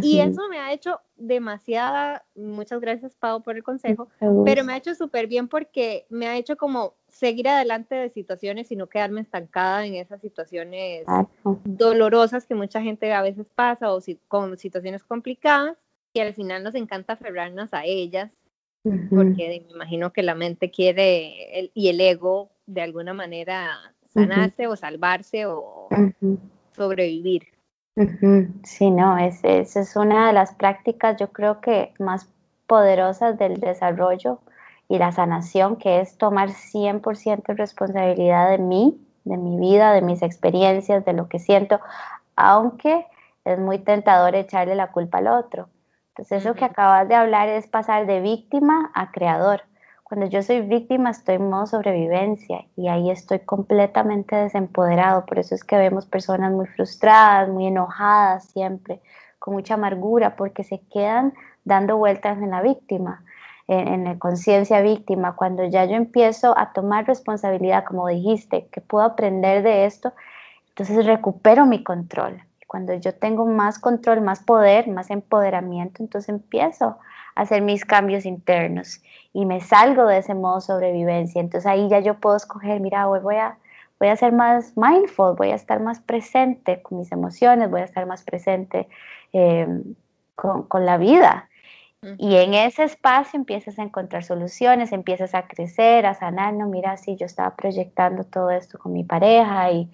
y eso me ha hecho demasiada, muchas gracias Pau por el consejo, pero me ha hecho súper bien porque me ha hecho como seguir adelante de situaciones y no quedarme estancada en esas situaciones dolorosas que mucha gente a veces pasa o si, con situaciones complicadas y al final nos encanta aferrarnos a ellas porque me imagino que la mente quiere y el ego de alguna manera sanarse o salvarse o sobrevivir. Sí, no, esa es una de las prácticas yo creo que más poderosas del desarrollo y la sanación, que es tomar 100% responsabilidad de mí, de mi vida, de mis experiencias, de lo que siento, aunque es muy tentador echarle la culpa al otro. Entonces, eso que acabas de hablar es pasar de víctima a creador. Cuando yo soy víctima estoy en modo sobrevivencia y ahí estoy completamente desempoderado. Por eso es que vemos personas muy frustradas, muy enojadas siempre, con mucha amargura, porque se quedan dando vueltas en la víctima, en, la conciencia víctima. Cuando ya yo empiezo a tomar responsabilidad, como dijiste, que puedo aprender de esto, entonces recupero mi control. Cuando yo tengo más control, más poder, más empoderamiento, entonces empiezo hacer mis cambios internos y me salgo de ese modo sobrevivencia. Entonces ahí ya yo puedo escoger, mira, hoy voy a, voy a ser más mindful, voy a estar más presente con mis emociones, voy a estar más presente eh, con, con, la vida. Y en ese espacio empiezas a encontrar soluciones, empiezas a crecer, a sanar, no, mira, si yo estaba proyectando todo esto con mi pareja y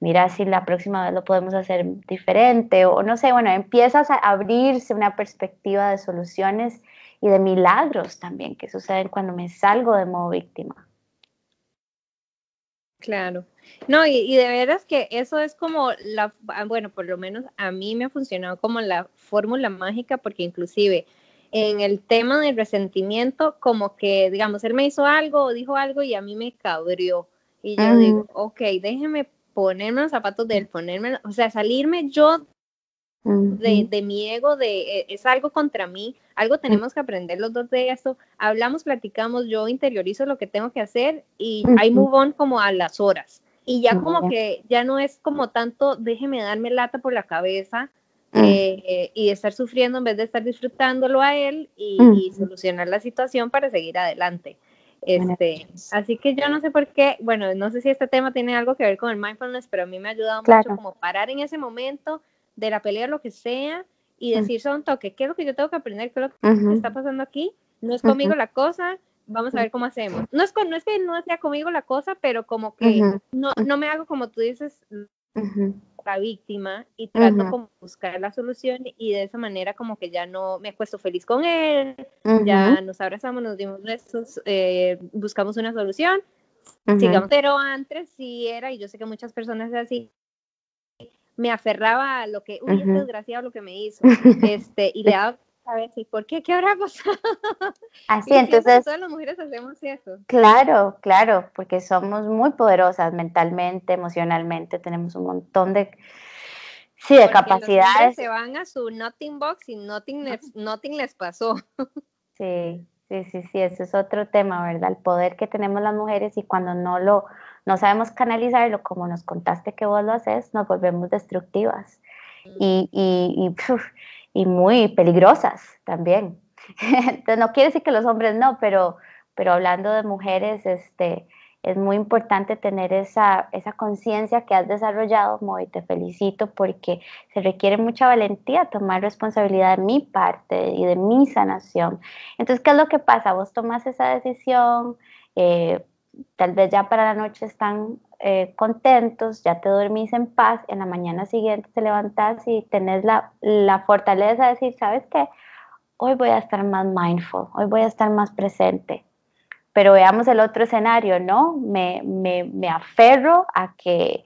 mira si la próxima vez lo podemos hacer diferente o no sé, bueno, empiezas a abrirse una perspectiva de soluciones y de milagros también que suceden cuando me salgo de modo víctima. Claro. No, y, de veras que eso es como la, bueno, por lo menos a mí me ha funcionado como la fórmula mágica porque inclusive en el tema del resentimiento, como que, digamos, él me hizo algo o dijo algo y a mí me cabrió. Y yo digo, ok, déjeme ponerme los zapatos de él, ponerme, o sea, salirme yo de, mi ego, de e, es algo contra mí, algo tenemos que aprender los dos de esto, hablamos, platicamos, yo interiorizo lo que tengo que hacer y hay move on como a las horas. Y ya como que ya no es como tanto, déjeme darme lata por la cabeza eh, y estar sufriendo en vez de estar disfrutándolo a él y, solucionar la situación para seguir adelante. Este, así que yo no sé por qué, bueno, no sé si este tema tiene algo que ver con el mindfulness, pero a mí me ha ayudado mucho como parar en ese momento, de la pelea, lo que sea, y decir son toque, ¿qué es lo que yo tengo que aprender? ¿Qué es lo que está pasando aquí? No es conmigo la cosa, vamos a ver cómo hacemos. No es, no es que no sea conmigo la cosa, pero como que no, no me hago como tú dices la víctima y trato como buscar la solución y de esa manera como que ya no me acuesto feliz con él, ya nos abrazamos, nos dimos besos, eh, buscamos una solución, sigamos, pero antes sí era, y yo sé que muchas personas es así, me aferraba a lo que, uy, este desgraciado lo que me hizo, este, y le daba a ver, ¿y por qué? ¿Qué habrá pasado? Así, entonces... Todas las mujeres hacemos eso. Claro, claro, porque somos muy poderosas mentalmente, emocionalmente, tenemos un montón de... Sí, de capacidades. se van a su nothing box y nothing les, nothing les pasó. Sí, sí, sí, sí, ese es otro tema, ¿verdad? El poder que tenemos las mujeres y cuando no lo no sabemos canalizarlo, como nos contaste que vos lo haces, nos volvemos destructivas y, y, y, muy peligrosas también. Entonces, no quiere decir que los hombres no, pero, pero hablando de mujeres, este, es muy importante tener esa, esa conciencia que has desarrollado, Mo, y te felicito porque se requiere mucha valentía tomar responsabilidad de mi parte y de mi sanación. Entonces, ¿qué es lo que pasa? Vos tomas esa decisión, eh, tal vez ya para la noche están eh, contentos, ya te dormís en paz, en la mañana siguiente te levantas y tenés la, la fortaleza de decir, ¿sabes qué? Hoy voy a estar más mindful, hoy voy a estar más presente. Pero veamos el otro escenario, ¿no? Me, me, me aferro a que,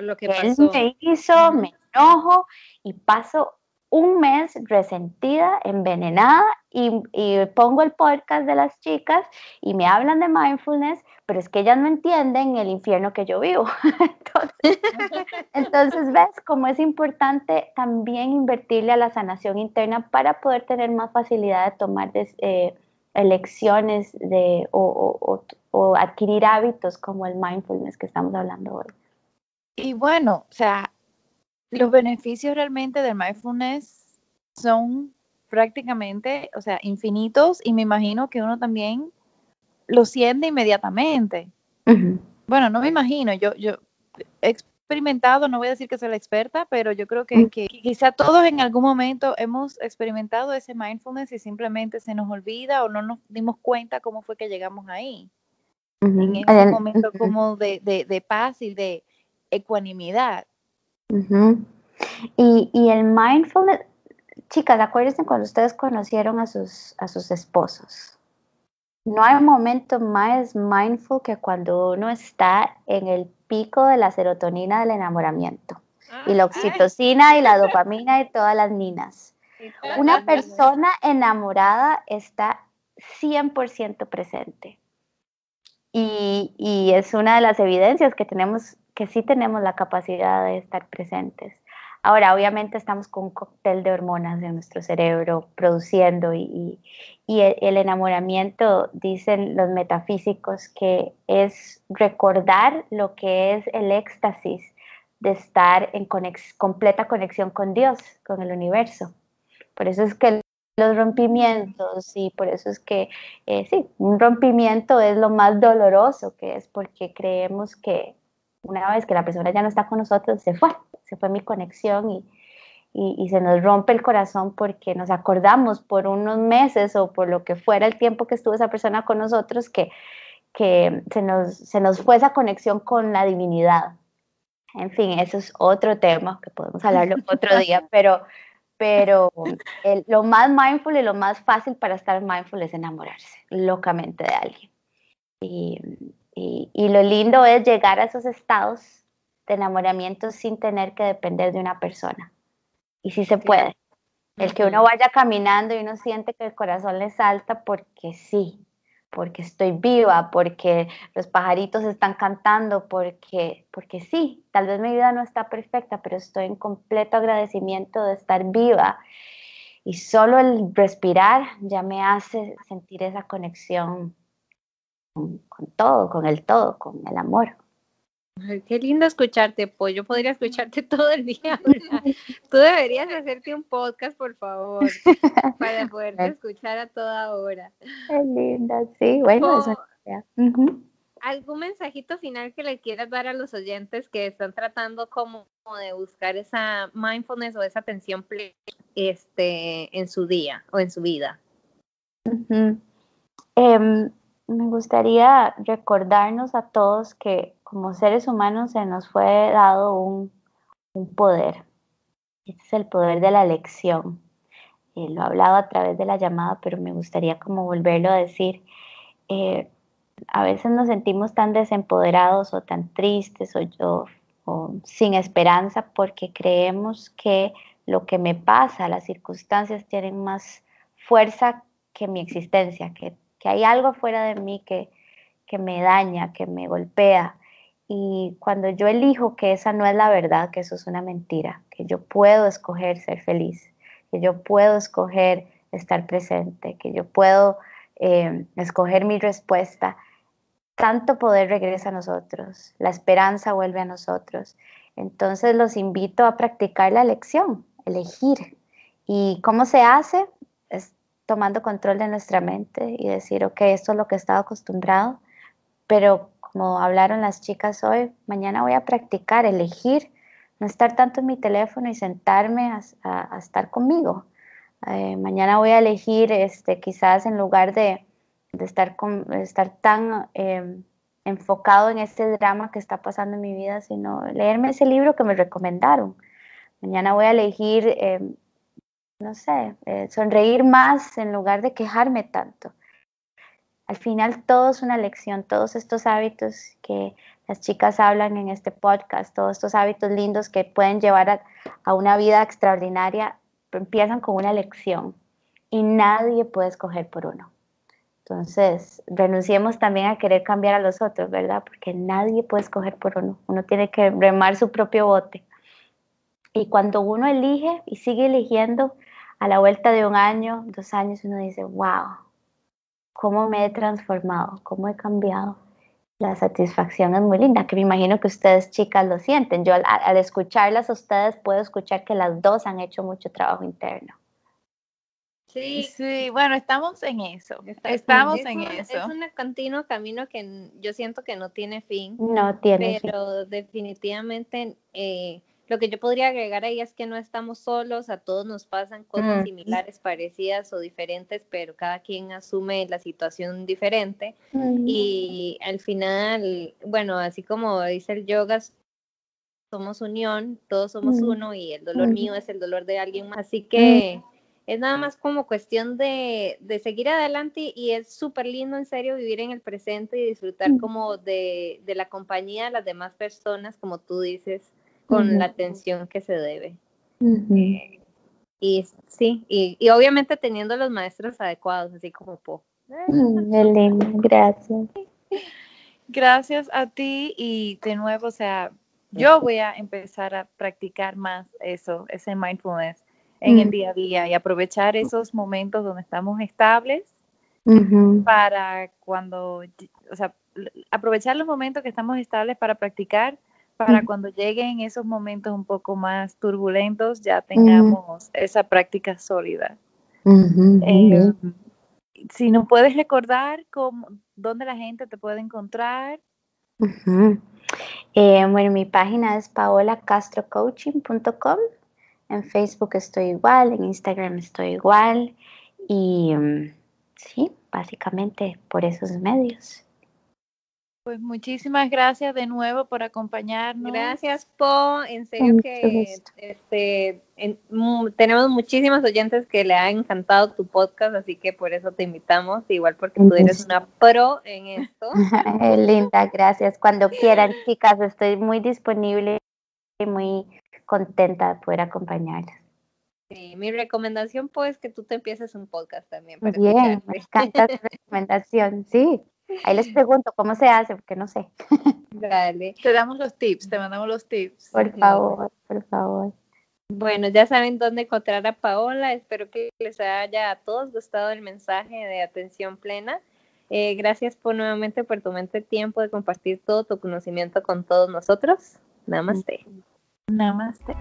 lo que él me hizo, me enojo y paso un mes resentida, envenenada y, y, pongo el podcast de las chicas y me hablan de mindfulness pero es que ellas no entienden el infierno que yo vivo. entonces, ves cómo es importante también invertirle a la sanación interna para poder tener más facilidad de tomar eh, elecciones de, o, o, adquirir hábitos como el mindfulness que estamos hablando hoy. Y bueno, o sea, los beneficios realmente del mindfulness son prácticamente, o sea, infinitos y me imagino que uno también lo siente inmediatamente. Bueno, no me imagino, yo, yo he experimentado, no voy a decir que soy la experta, pero yo creo que, quizá todos en algún momento hemos experimentado ese mindfulness y simplemente se nos olvida o no nos dimos cuenta cómo fue que llegamos ahí. En ese momento como de, de, paz y de ecuanimidad. Y, y, el mindfulness, chicas, acuérdense cuando ustedes conocieron a sus, a sus esposos. No hay momento más mindful que cuando uno está en el pico de la serotonina del enamoramiento. Y la ah, oxitocina y la dopamina y todas las ninas. Una persona enamorada está 100% presente. Y, y, es una de las evidencias que tenemos, que sí tenemos la capacidad de estar presentes. Ahora, obviamente estamos con un cóctel de hormonas en nuestro cerebro produciendo y, el, enamoramiento, dicen los metafísicos, que es recordar lo que es el éxtasis de estar en completa conexión con Dios, con el universo. Por eso es que los rompimientos y por eso es que, eh, sí, un rompimiento es lo más doloroso que es porque creemos que una vez que la persona ya no está con nosotros, se fue, se fue mi conexión y, y, se nos rompe el corazón porque nos acordamos por unos meses o por lo que fuera el tiempo que estuvo esa persona con nosotros que, que se, nos, se nos fue esa conexión con la divinidad. En fin, eso es otro tema que podemos hablarlo otro día, pero, pero lo más mindful y lo más fácil para estar mindful es enamorarse locamente de alguien. Y, y, y, lo lindo es llegar a esos estados de enamoramiento sin tener que depender de una persona. Y sí se puede. El que uno vaya caminando y uno siente que el corazón le salta porque sí, porque estoy viva, porque los pajaritos están cantando, porque, porque sí, tal vez mi vida no está perfecta, pero estoy en completo agradecimiento de estar viva. Y solo el respirar ya me hace sentir esa conexión con, con todo, con el todo, con el amor qué lindo escucharte, pues yo podría escucharte todo el día. Tú deberías hacerte un podcast, por favor, para poderte escuchar a toda hora. Qué linda, sí, bueno, eso ¿Algún mensajito final que le quieras dar a los oyentes que están tratando como de buscar esa mindfulness o esa atención este, en su día o en su vida? Em, me gustaría recordarnos a todos que como seres humanos se nos fue dado un, poder. Este es el poder de la elección. Eh, lo he hablado a través de la llamada, pero me gustaría como volverlo a decir. Eh, a veces nos sentimos tan desempoderados o tan tristes o, o sin esperanza porque creemos que lo que me pasa, las circunstancias tienen más fuerza que mi existencia, que, que hay algo fuera de mí que, que me daña, que me golpea. Y cuando yo elijo que esa no es la verdad, que eso es una mentira, que yo puedo escoger ser feliz, que yo puedo escoger estar presente, que yo puedo eh, escoger mi respuesta, tanto poder regresa a nosotros, la esperanza vuelve a nosotros. Entonces los invito a practicar la elección, elegir. ¿Y cómo se hace? Tomando control de nuestra mente y decir, ok, esto es lo que he estado acostumbrado, pero como hablaron las chicas hoy, mañana voy a practicar, elegir, no estar tanto en mi teléfono y sentarme a, estar conmigo. Eh, mañana voy a elegir, este, quizás en lugar de, estar, con, estar tan em, enfocado en este drama que está pasando en mi vida, sino leerme ese libro que me recomendaron. Mañana voy a elegir, em, no sé, eh, sonreír más en lugar de quejarme tanto al final todo es una lección, todos estos hábitos que las chicas hablan en este podcast, todos estos hábitos lindos que pueden llevar a, una vida extraordinaria, empiezan con una lección y nadie puede escoger por uno. Entonces, renunciemos también a querer cambiar a los otros, ¿verdad? Porque nadie puede escoger por uno. Uno tiene que remar su propio bote. Y cuando uno elige y sigue eligiendo, a la vuelta de un año, dos años, uno dice, wow, cómo me he transformado, cómo he cambiado. La satisfacción es muy linda, que me imagino que ustedes chicas lo sienten. Yo al, escucharlas a ustedes puedo escuchar que las dos han hecho mucho trabajo interno. Sí, sí, bueno, estamos en eso, estamos en eso. Es un continuo camino que yo siento que no tiene fin. No tiene pero definitivamente eh, lo que yo podría agregar ahí es que no estamos solos, a todos nos pasan cosas similares, parecidas o diferentes, pero cada quien asume la situación diferente. Y al final, bueno, así como dice el yoga, somos unión, todos somos uno y el dolor mío es el dolor de alguien más. Así que es nada más como cuestión de, de seguir adelante y es súper lindo en serio vivir en el presente y disfrutar como de, de la compañía de las demás personas, como tú dices con la atención que se debe. Eh, y sí, y, obviamente teniendo los maestros adecuados, así como Po. Elena, gracias. Gracias a ti y de nuevo, o sea, yo voy a empezar a practicar más eso, ese mindfulness en el día a día y aprovechar esos momentos donde estamos estables para cuando, o sea, aprovechar los momentos que estamos estables para practicar para cuando lleguen esos momentos un poco más turbulentos ya tengamos esa práctica sólida. Eh, si nos puedes recordar cómo, dónde la gente te puede encontrar. Eh, bueno, mi página es paolacastrocoaching.com. En Facebook estoy igual, en Instagram estoy igual. Y mm, sí, básicamente por esos medios. Pues muchísimas gracias de nuevo por acompañarnos. Gracias, Po. En serio que este, tenemos muchísimos oyentes que le ha encantado tu podcast, así que por eso te invitamos, igual porque tú eres una pro en esto. Linda, gracias. Cuando quieran, chicas, estoy muy disponible y muy contenta de poder acompañarlas. Sí, mi recomendación pues que tú te empieces un podcast también. Bien, me encanta tu recomendación, sí. Ahí les pregunto cómo se hace, porque no sé. Dale. Te damos los tips, te mandamos los tips. Por favor, por favor. Bueno, ya saben dónde encontrar a Paola. Espero que les haya a todos gustado el mensaje de atención plena. Eh, gracias por nuevamente por tomarte el tiempo de compartir todo tu conocimiento con todos nosotros. Namaste. Namaste.